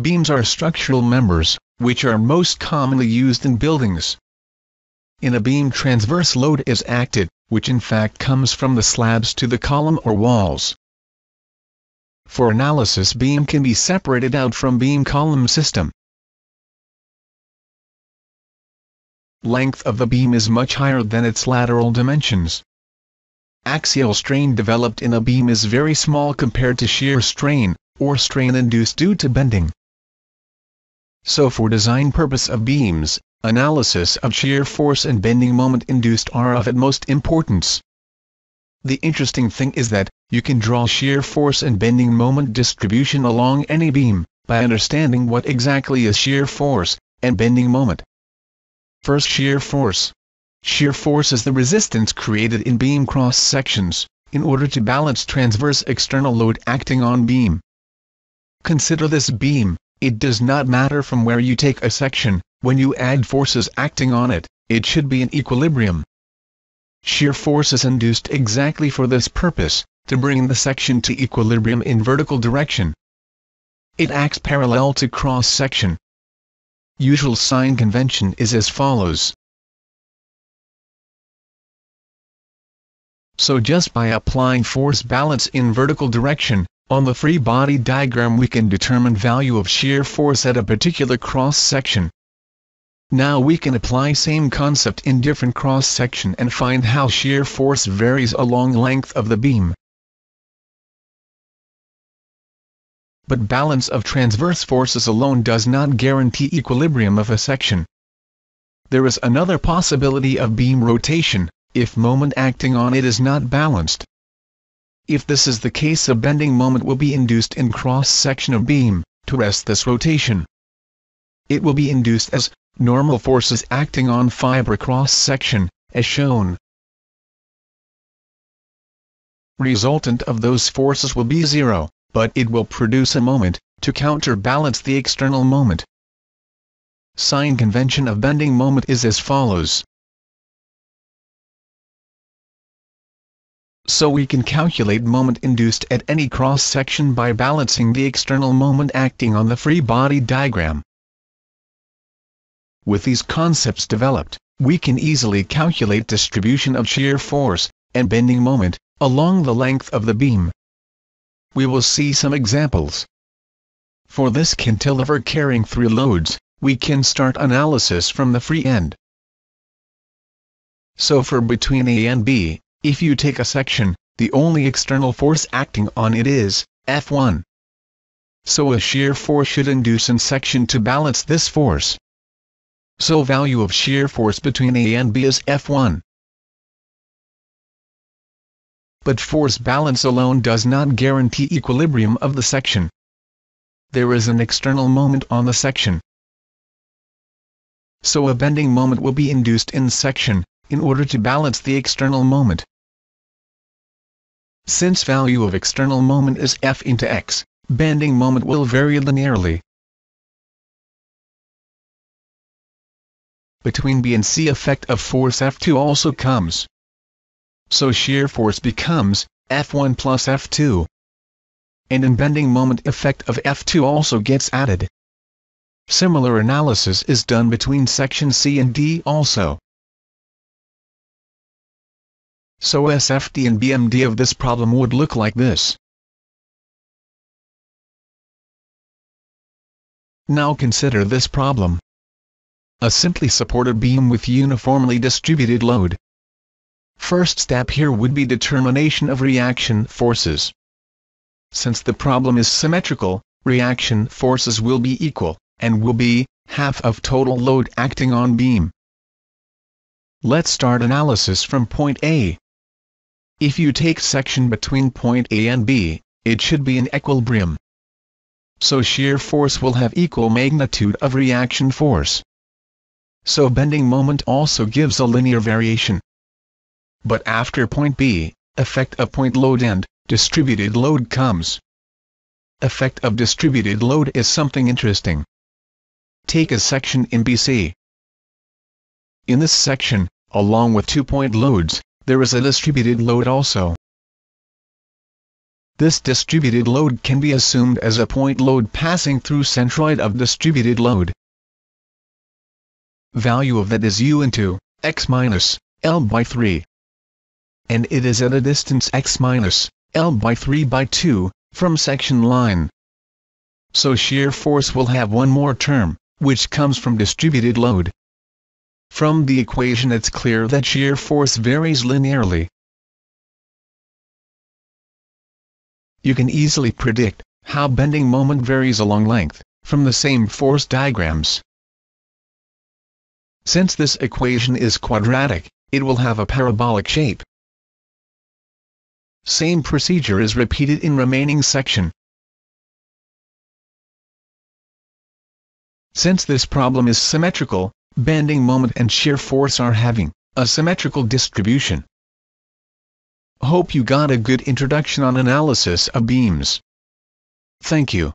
Beams are structural members, which are most commonly used in buildings. In a beam transverse load is acted, which in fact comes from the slabs to the column or walls. For analysis beam can be separated out from beam column system. Length of the beam is much higher than its lateral dimensions. Axial strain developed in a beam is very small compared to shear strain, or strain induced due to bending. So for design purpose of beams, analysis of shear force and bending moment induced are of utmost importance. The interesting thing is that, you can draw shear force and bending moment distribution along any beam, by understanding what exactly is shear force, and bending moment. First shear force. Shear force is the resistance created in beam cross sections, in order to balance transverse external load acting on beam. Consider this beam, it does not matter from where you take a section, when you add forces acting on it, it should be in equilibrium. Shear force is induced exactly for this purpose, to bring the section to equilibrium in vertical direction. It acts parallel to cross section. Usual sign convention is as follows. So just by applying force balance in vertical direction, on the free body diagram we can determine value of shear force at a particular cross-section. Now we can apply same concept in different cross-section and find how shear force varies along length of the beam. But balance of transverse forces alone does not guarantee equilibrium of a section. There is another possibility of beam rotation, if moment acting on it is not balanced. If this is the case a bending moment will be induced in cross-section of beam, to rest this rotation. It will be induced as, normal forces acting on fiber cross-section, as shown. Resultant of those forces will be zero, but it will produce a moment, to counterbalance the external moment. Sign convention of bending moment is as follows. So we can calculate moment induced at any cross-section by balancing the external moment acting on the free body diagram. With these concepts developed, we can easily calculate distribution of shear force, and bending moment, along the length of the beam. We will see some examples. For this cantilever carrying three loads, we can start analysis from the free end. So for between A and B, if you take a section, the only external force acting on it is F1. So a shear force should induce in section to balance this force. So value of shear force between A and B is F1. But force balance alone does not guarantee equilibrium of the section. There is an external moment on the section. So a bending moment will be induced in section, in order to balance the external moment. Since value of external moment is F into x, bending moment will vary linearly. Between B and C effect of force F2 also comes. So shear force becomes F1 plus F2. And in bending moment effect of F2 also gets added. Similar analysis is done between section C and D also. So SFD and BMD of this problem would look like this. Now consider this problem. A simply supported beam with uniformly distributed load. First step here would be determination of reaction forces. Since the problem is symmetrical, reaction forces will be equal, and will be half of total load acting on beam. Let's start analysis from point A. If you take section between point A and B, it should be in equilibrium. So shear force will have equal magnitude of reaction force. So bending moment also gives a linear variation. But after point B, effect of point load and distributed load comes. Effect of distributed load is something interesting. Take a section in BC. In this section, along with two point loads, there is a distributed load also. this distributed load can be assumed as a point load passing through centroid of distributed load. Value of that is u into x minus L by 3. And it is at a distance x minus L by 3 by 2 from section line. So shear force will have one more term, which comes from distributed load. From the equation it's clear that shear force varies linearly. You can easily predict how bending moment varies along length, from the same force diagrams. Since this equation is quadratic, it will have a parabolic shape. Same procedure is repeated in remaining section. Since this problem is symmetrical, bending moment and shear force are having a symmetrical distribution. Hope you got a good introduction on analysis of beams. Thank you.